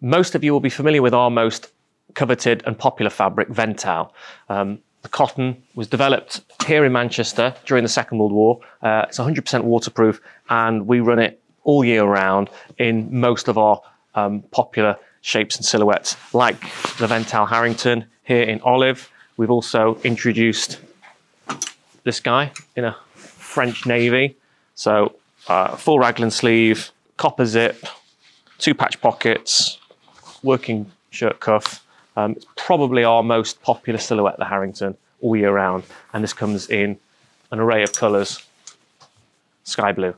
most of you will be familiar with our most coveted and popular fabric, Ventile. Um, the cotton was developed here in Manchester during the Second World War. Uh, it's 100% waterproof, and we run it all year round in most of our um, popular shapes and silhouettes, like the Ventile Harrington here in olive. We've also introduced this guy in a French navy. So uh, full raglan sleeve, copper zip, two patch pockets, working shirt cuff. Um, it's probably our most popular silhouette, the Harrington, all year round. And this comes in an array of colours. Sky blue,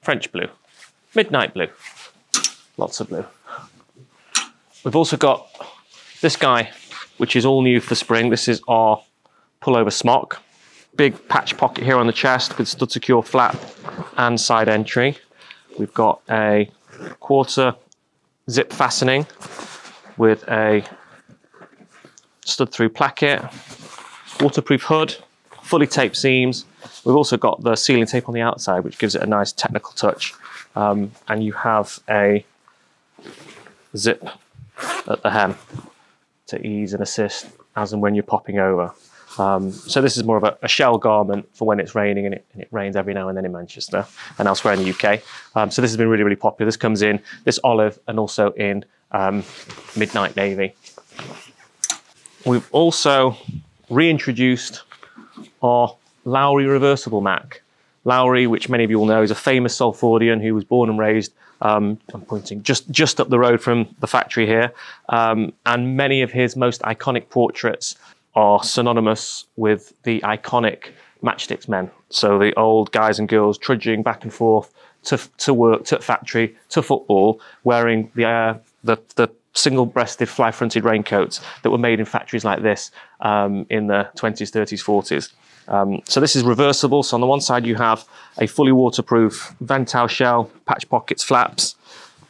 French blue, midnight blue, lots of blue. We've also got this guy, which is all new for spring. This is our pullover smock. Big patch pocket here on the chest with stud secure flap and side entry. We've got a quarter zip fastening with a stud through placket, waterproof hood, fully taped seams. We've also got the sealing tape on the outside, which gives it a nice technical touch. Um, and you have a zip at the hem to ease and assist as and when you're popping over. Um, so this is more of a, a, shell garment for when it's raining, and it, and it, rains every now and then in Manchester and elsewhere in the UK. Um, so this has been really, really popular. This comes in this olive and also in um, midnight navy. We've also reintroduced our Lowry reversible Mac. Lowry, which many of you will know, is a famous Salfordian who was born and raised. Um, I'm pointing just just up the road from the factory here, um, and many of his most iconic portraits are synonymous with the iconic matchsticks men. So the old guys and girls trudging back and forth to, to work, to factory, to football, wearing the, uh, the, the single-breasted fly-fronted raincoats that were made in factories like this um, in the 20s, 30s, 40s. Um, so this is reversible. So on the one side you have a fully waterproof Ventile shell, patch pockets, flaps,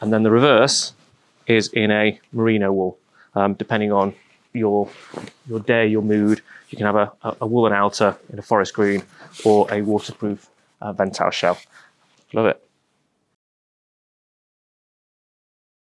and then the reverse is in a merino wool, um, depending on your your day, your mood. You can have a, a woolen outer in a forest green or a waterproof uh, shell. Love it.